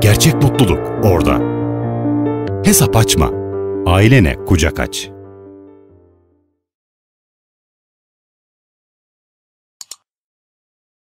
Gerçek mutluluk orada. Hesap açma. Ailene kucak aç.